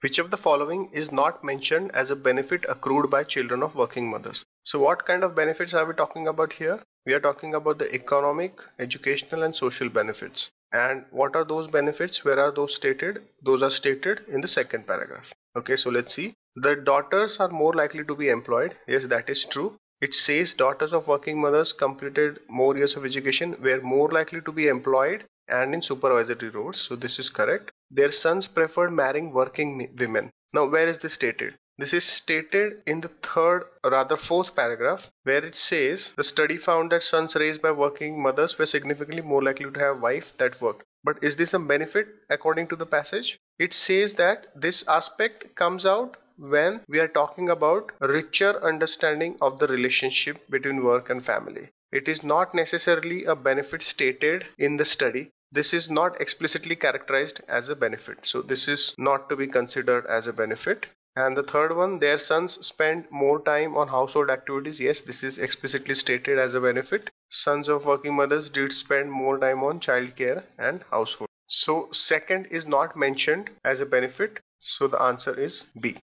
Which of the following is not mentioned as a benefit accrued by children of working mothers? So what kind of benefits are we talking about here? We are talking about the economic, educational and social benefits. And what are those benefits? Where are those stated? Those are stated in the second paragraph. Okay, so let's see. The daughters are more likely to be employed. Yes, that is true. It says daughters of working mothers completed more years of education were more likely to be employed and in supervisory roles. So this is correct. Their sons preferred marrying working women. Now, where is this stated? This is stated in the third, or rather fourth paragraph, where it says the study found that sons raised by working mothers were significantly more likely to have wife that worked. But is this a benefit according to the passage? It says that this aspect comes out when we are talking about richer understanding of the relationship between work and family. It is not necessarily a benefit stated in the study. This is not explicitly characterized as a benefit. So this is not to be considered as a benefit. And the third one, their sons spend more time on household activities. Yes, this is explicitly stated as a benefit. Sons of working mothers did spend more time on childcare and household. So second is not mentioned as a benefit. So the answer is B.